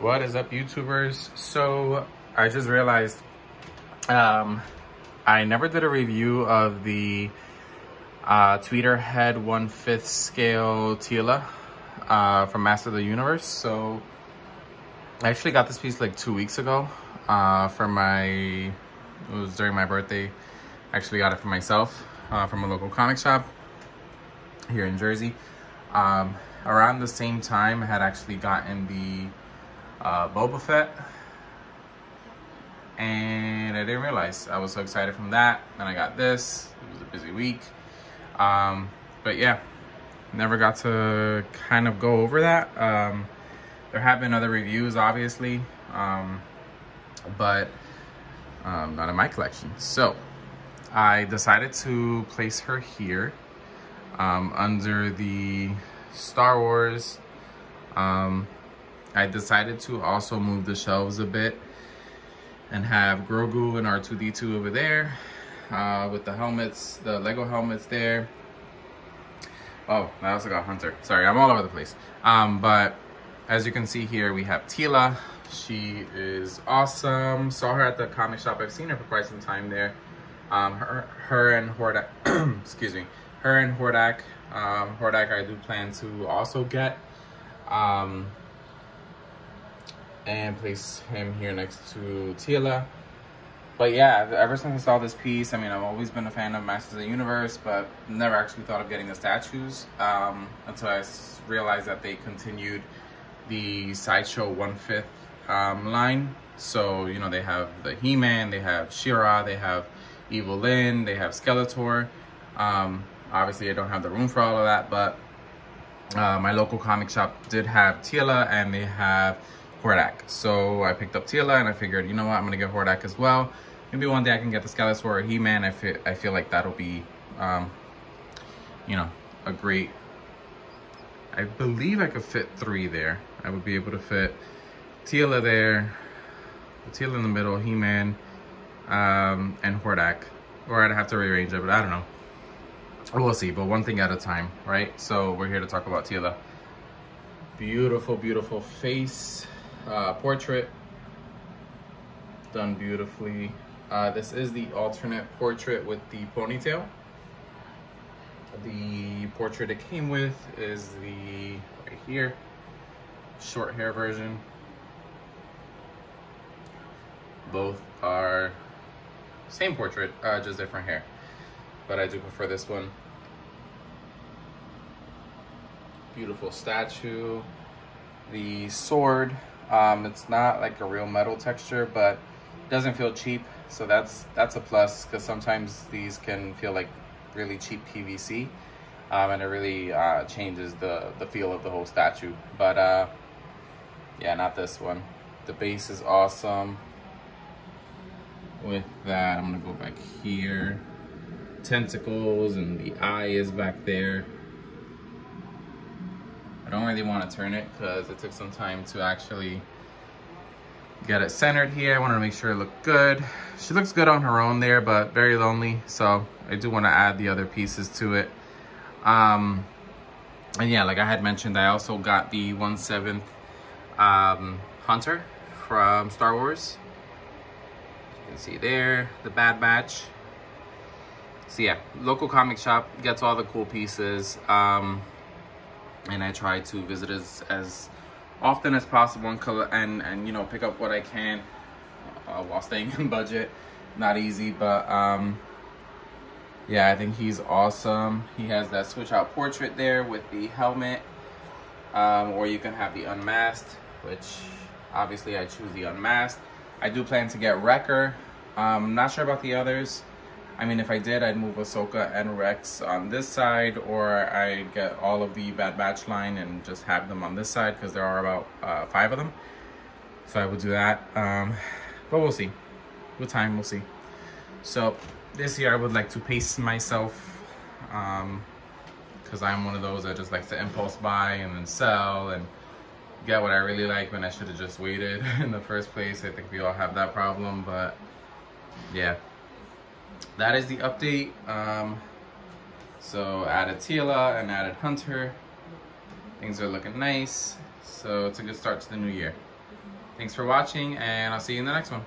What is up, YouTubers? So I just realized um, I never did a review of the uh, Tweeterhead one fifth scale Teela uh, from Master of the Universe. So I actually got this piece like two weeks ago uh, for my, it was during my birthday. I actually got it for myself uh, from a local comic shop here in Jersey. Um, around the same time, I had actually gotten the uh, Boba Fett. And I didn't realize. I was so excited from that. Then I got this. It was a busy week. Um, but yeah, never got to kind of go over that. Um, there have been other reviews, obviously, um, but um, not in my collection. So I decided to place her here um, under the Star Wars. I decided to also move the shelves a bit and have Grogu and R2-D2 over there uh, with the helmets, the Lego helmets there. Oh, I also got Hunter. Sorry, I'm all over the place. Um, but as you can see here, we have Teela. She is awesome. Saw her at the comic shop. I've seen her for quite some time there. Um, her, her and Hordak, excuse me, her and Hordak. Um, Hordak I do plan to also get. Um, and place him here next to Teela. But yeah, ever since I saw this piece, I mean, I've always been a fan of Masters of the Universe, but never actually thought of getting the statues um, until I realized that they continued the Sideshow 1 5th um, line. So, you know, they have the He-Man, they have She-Ra, they have Evil-Lyn, they have Skeletor. Um, obviously, I don't have the room for all of that, but uh, my local comic shop did have Teela and they have Hordak. So I picked up Teela and I figured, you know what, I'm gonna get Hordak as well. Maybe one day I can get the Skeletor or He-Man. I feel, I feel like that'll be, um, you know, a great, I believe I could fit three there. I would be able to fit Teela there, Teela in the middle, He-Man, um, and Hordak. Or I'd have to rearrange it, but I don't know. We'll see, but one thing at a time, right? So we're here to talk about Teela. Beautiful, beautiful face uh, portrait done beautifully. Uh, this is the alternate portrait with the ponytail. The portrait it came with is the, right here, short hair version. Both are same portrait, uh, just different hair. But I do prefer this one. Beautiful statue. The sword um, it's not like a real metal texture, but it doesn't feel cheap. So that's that's a plus because sometimes these can feel like really cheap PVC. Um, and it really uh, changes the, the feel of the whole statue. But uh, yeah, not this one. The base is awesome. With that, I'm gonna go back here. Tentacles and the eye is back there. Don't really want to turn it because it took some time to actually get it centered here. I wanted to make sure it looked good. She looks good on her own there, but very lonely. So I do want to add the other pieces to it. Um, and yeah, like I had mentioned, I also got the 1 7th um, Hunter from Star Wars. You can see there, the Bad Batch. So yeah, local comic shop gets all the cool pieces. Um, and I try to visit as, as often as possible and, and, and you know, pick up what I can uh, while staying in budget. Not easy, but um, yeah, I think he's awesome. He has that switch out portrait there with the helmet, um, or you can have the unmasked, which obviously I choose the unmasked. I do plan to get Wrecker. Um, not sure about the others. I mean, if I did, I'd move Ahsoka and Rex on this side, or I'd get all of the Bad Batch line and just have them on this side, because there are about uh, five of them. So I would do that. Um, but we'll see. With time, we'll see. So this year, I would like to pace myself, because um, I'm one of those that just likes to impulse buy and then sell and get what I really like when I should have just waited in the first place. I think we all have that problem, but yeah that is the update. Um, so added Teela and added Hunter. Things are looking nice. So it's a good start to the new year. Thanks for watching, and I'll see you in the next one.